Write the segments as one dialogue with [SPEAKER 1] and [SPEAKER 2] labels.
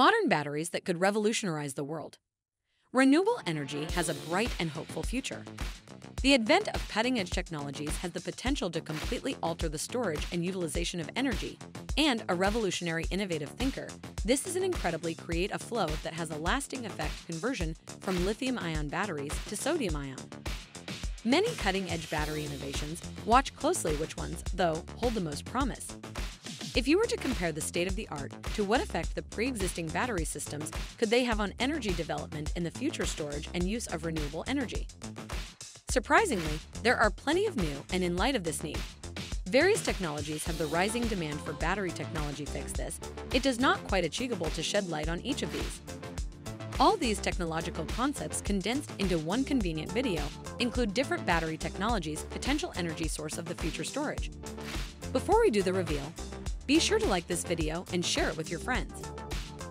[SPEAKER 1] modern batteries that could revolutionize the world. Renewable energy has a bright and hopeful future. The advent of cutting edge technologies has the potential to completely alter the storage and utilization of energy, and a revolutionary innovative thinker, this is an incredibly create a flow that has a lasting effect conversion from lithium ion batteries to sodium ion. Many cutting edge battery innovations, watch closely which ones, though, hold the most promise. If you were to compare the state of the art to what effect the pre existing battery systems could they have on energy development in the future storage and use of renewable energy? Surprisingly, there are plenty of new, and in light of this need, various technologies have the rising demand for battery technology fix this, it does not quite achievable to shed light on each of these. All these technological concepts condensed into one convenient video include different battery technologies, potential energy source of the future storage. Before we do the reveal, be sure to like this video and share it with your friends.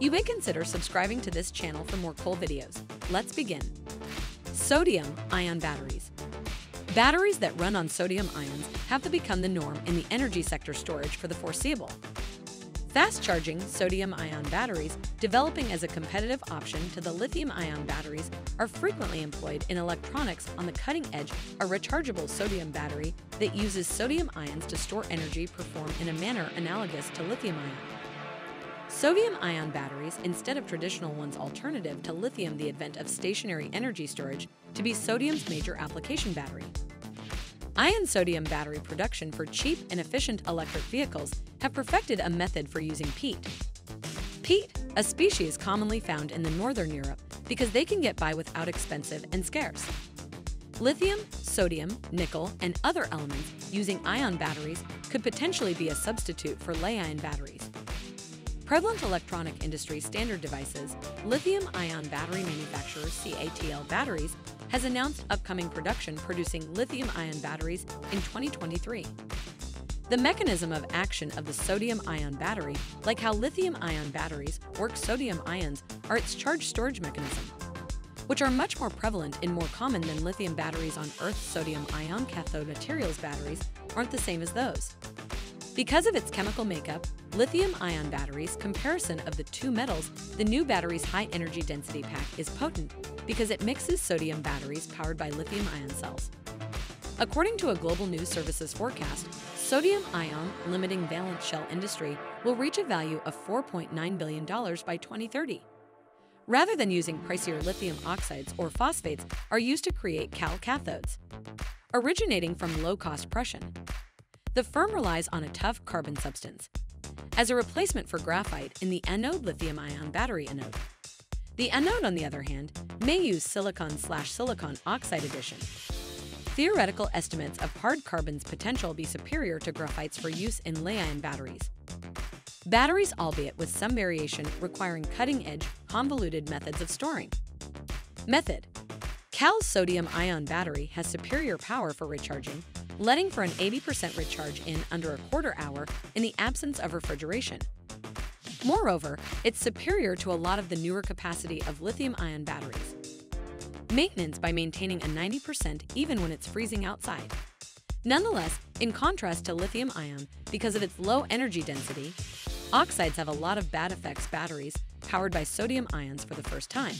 [SPEAKER 1] You may consider subscribing to this channel for more cool videos. Let's begin. Sodium ion batteries. Batteries that run on sodium ions have to become the norm in the energy sector storage for the foreseeable. Fast charging sodium ion batteries, developing as a competitive option to the lithium ion batteries, are frequently employed in electronics on the cutting edge. A rechargeable sodium battery that uses sodium ions to store energy perform in a manner analogous to lithium ion. Sodium ion batteries, instead of traditional ones alternative to lithium the advent of stationary energy storage, to be sodium's major application battery. Ion sodium battery production for cheap and efficient electric vehicles have perfected a method for using peat. Peat, a species commonly found in the northern Europe because they can get by without expensive and scarce. Lithium, sodium, nickel, and other elements using ion batteries could potentially be a substitute for Li-ion batteries. Prevalent electronic industry standard devices, lithium ion battery manufacturer CATL Batteries has announced upcoming production producing lithium ion batteries in 2023. The mechanism of action of the sodium ion battery, like how lithium ion batteries work sodium ions, are its charge storage mechanism, which are much more prevalent and more common than lithium batteries on Earth's sodium ion cathode materials batteries aren't the same as those. Because of its chemical makeup, lithium ion batteries comparison of the two metals, the new battery's high energy density pack is potent because it mixes sodium batteries powered by lithium ion cells. According to a Global News Services forecast, sodium ion limiting valence shell industry will reach a value of $4.9 billion by 2030. Rather than using pricier lithium oxides or phosphates are used to create cal cathodes. Originating from low-cost Prussian, the firm relies on a tough carbon substance as a replacement for graphite in the anode lithium-ion battery anode. The anode, on the other hand, may use silicon slash silicon oxide addition. Theoretical estimates of hard carbon's potential be superior to graphites for use in Li-ion batteries. Batteries, albeit with some variation, requiring cutting-edge, convoluted methods of storing. Method Cal's sodium ion battery has superior power for recharging, letting for an 80% recharge in under a quarter hour in the absence of refrigeration. Moreover, it's superior to a lot of the newer capacity of lithium-ion batteries. Maintenance by maintaining a 90% even when it's freezing outside. Nonetheless, in contrast to lithium-ion, because of its low energy density, oxides have a lot of bad effects batteries powered by sodium ions for the first time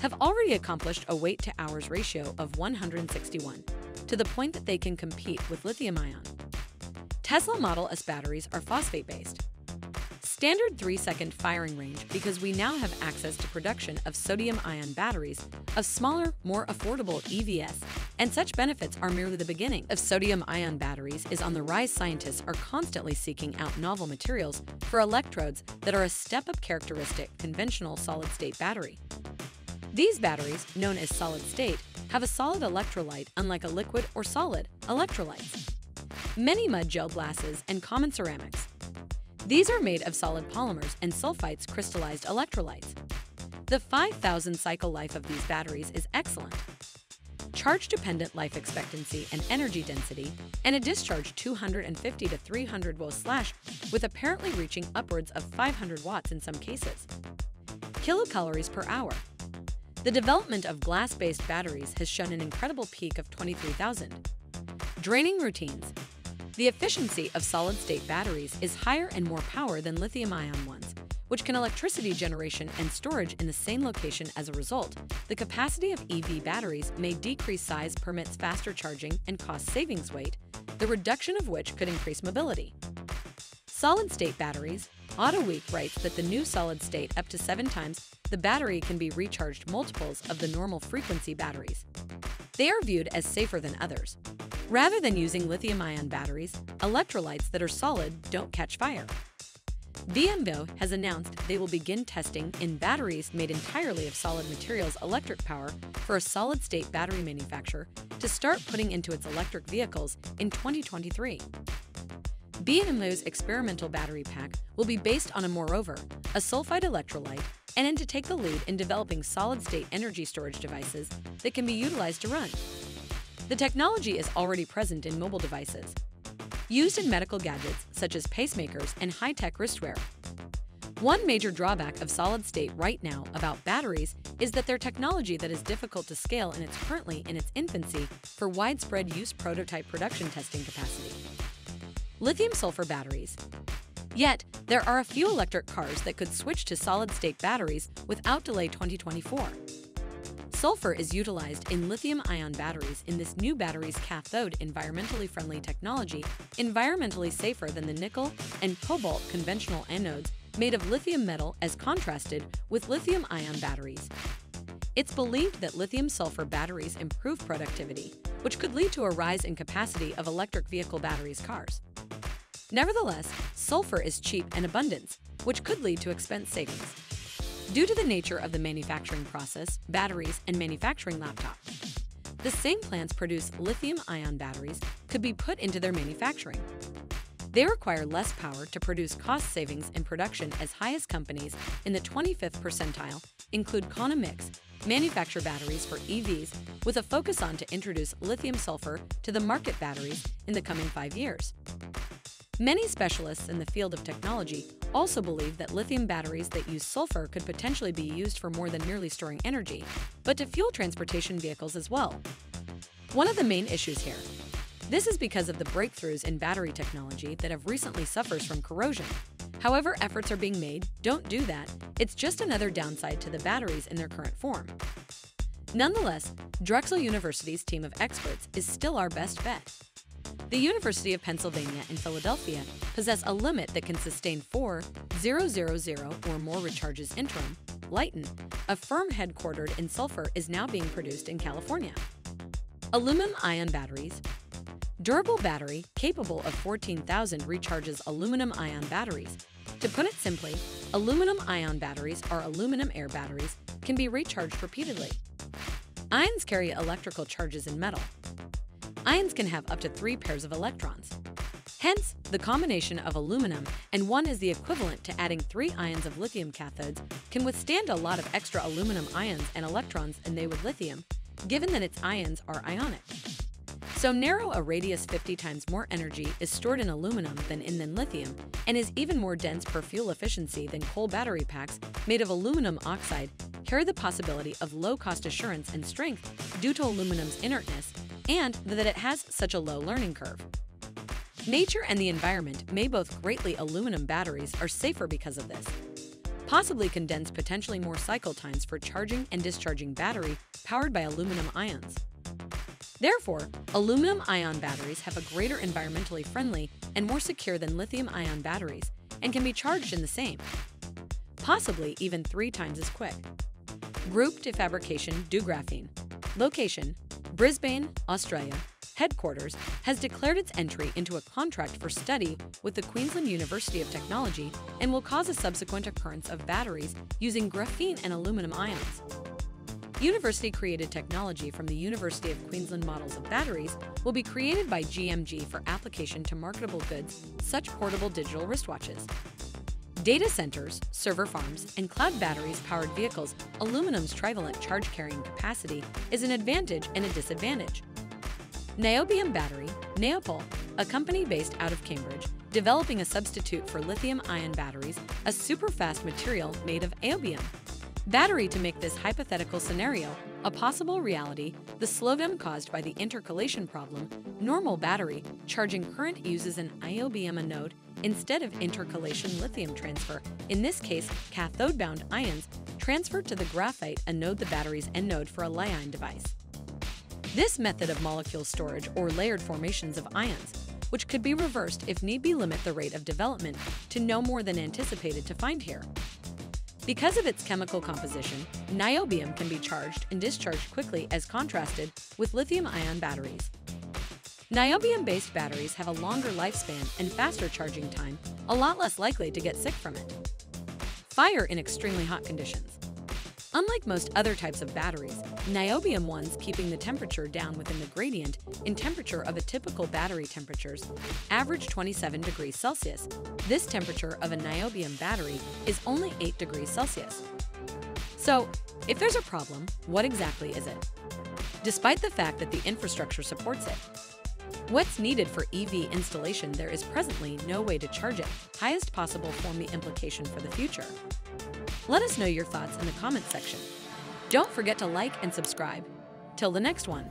[SPEAKER 1] have already accomplished a weight to hours ratio of 161, to the point that they can compete with lithium ion. Tesla Model S batteries are phosphate based, Standard 3-second firing range because we now have access to production of sodium-ion batteries of smaller, more affordable EVS, and such benefits are merely the beginning of sodium-ion batteries is on the rise scientists are constantly seeking out novel materials for electrodes that are a step-up characteristic conventional solid-state battery. These batteries, known as solid-state, have a solid electrolyte unlike a liquid or solid electrolytes. Many mud gel glasses and common ceramics these are made of solid polymers and sulfides crystallized electrolytes. The 5,000 cycle life of these batteries is excellent. Charge-dependent life expectancy and energy density, and a discharge 250 to 300 volts slash, with apparently reaching upwards of 500 watts in some cases. Kilocalories per hour. The development of glass-based batteries has shown an incredible peak of 23,000. Draining routines. The efficiency of solid-state batteries is higher and more power than lithium-ion ones, which can electricity generation and storage in the same location as a result, the capacity of EV batteries may decrease size permits faster charging and cost savings weight, the reduction of which could increase mobility. Solid-state batteries, AutoWeek writes that the new solid-state up to seven times the battery can be recharged multiples of the normal frequency batteries. They are viewed as safer than others. Rather than using lithium-ion batteries, electrolytes that are solid don't catch fire. VMBO has announced they will begin testing in batteries made entirely of solid materials electric power for a solid state battery manufacturer to start putting into its electric vehicles in 2023. VMBO's experimental battery pack will be based on a moreover, a sulfide electrolyte, and in to take the lead in developing solid state energy storage devices that can be utilized to run. The technology is already present in mobile devices, used in medical gadgets such as pacemakers and high tech wristwear. One major drawback of solid state right now about batteries is that their technology that is difficult to scale and it's currently in its infancy for widespread use prototype production testing capacity. Lithium sulfur batteries. Yet, there are a few electric cars that could switch to solid state batteries without delay 2024. Sulfur is utilized in lithium-ion batteries in this new battery's cathode environmentally friendly technology, environmentally safer than the nickel and cobalt conventional anodes made of lithium metal as contrasted with lithium-ion batteries. It's believed that lithium-sulfur batteries improve productivity, which could lead to a rise in capacity of electric vehicle batteries cars. Nevertheless, sulfur is cheap and abundant, which could lead to expense savings. Due to the nature of the manufacturing process, batteries, and manufacturing laptops, the same plants produce lithium-ion batteries could be put into their manufacturing. They require less power to produce cost savings in production as highest companies in the 25th percentile include Conamix, manufacture batteries for EVs with a focus on to introduce lithium sulfur to the market batteries in the coming five years. Many specialists in the field of technology also believe that lithium batteries that use sulfur could potentially be used for more than merely storing energy, but to fuel transportation vehicles as well. One of the main issues here. This is because of the breakthroughs in battery technology that have recently suffers from corrosion. However efforts are being made, don't do that, it's just another downside to the batteries in their current form. Nonetheless, Drexel University's team of experts is still our best bet. The University of Pennsylvania in Philadelphia possess a limit that can sustain four 000 or more recharges interim. Lyten, a firm headquartered in Sulphur, is now being produced in California. Aluminum ion batteries. Durable battery capable of 14,000 recharges aluminum ion batteries. To put it simply, aluminum ion batteries are aluminum air batteries can be recharged repeatedly. Ions carry electrical charges in metal, ions can have up to three pairs of electrons. Hence, the combination of aluminum and one is the equivalent to adding three ions of lithium cathodes can withstand a lot of extra aluminum ions and electrons than they would lithium, given that its ions are ionic. So narrow a radius 50 times more energy is stored in aluminum than in than lithium, and is even more dense per fuel efficiency than coal battery packs made of aluminum oxide carry the possibility of low-cost assurance and strength due to aluminum's inertness and that it has such a low learning curve. Nature and the environment may both greatly aluminum batteries are safer because of this. Possibly condense potentially more cycle times for charging and discharging battery powered by aluminum ions. Therefore, aluminum ion batteries have a greater environmentally friendly and more secure than lithium ion batteries and can be charged in the same, possibly even three times as quick. Group de Fabrication du Graphene. Location Brisbane, Australia, headquarters, has declared its entry into a contract for study with the Queensland University of Technology and will cause a subsequent occurrence of batteries using graphene and aluminum ions. University created technology from the University of Queensland models of batteries will be created by GMG for application to marketable goods such portable digital wristwatches. Data centers, server farms, and cloud batteries powered vehicles, aluminum's trivalent charge carrying capacity is an advantage and a disadvantage. Niobium Battery, Nyobolt, a company based out of Cambridge, developing a substitute for lithium ion batteries, a super fast material made of niobium. Battery to make this hypothetical scenario, A possible reality, the slowdown caused by the intercalation problem, normal battery charging current uses a niobium anode instead of intercalation lithium transfer. In this case, cathode-bound ions transfer to the graphite anode the battery's N node for a Li-ion device. This method of molecule storage or layered formations of ions, which could be reversed if need be limit the rate of development to no more than anticipated to find here. Because of its chemical composition, niobium can be charged and discharged quickly as contrasted with lithium-ion batteries. Niobium-based batteries have a longer lifespan and faster charging time, a lot less likely to get sick from it. Fire in extremely hot conditions. Unlike most other types of batteries, niobium ones keeping the temperature down within the gradient in temperature of a typical battery temperatures average 27 degrees Celsius. This temperature of a niobium battery is only 8 degrees Celsius. So, if there's a problem, what exactly is it? Despite the fact that the infrastructure supports it, What's needed for EV installation there is presently no way to charge it, highest possible form the implication for the future. Let us know your thoughts in the comments section. Don't forget to like and subscribe. Till the next one.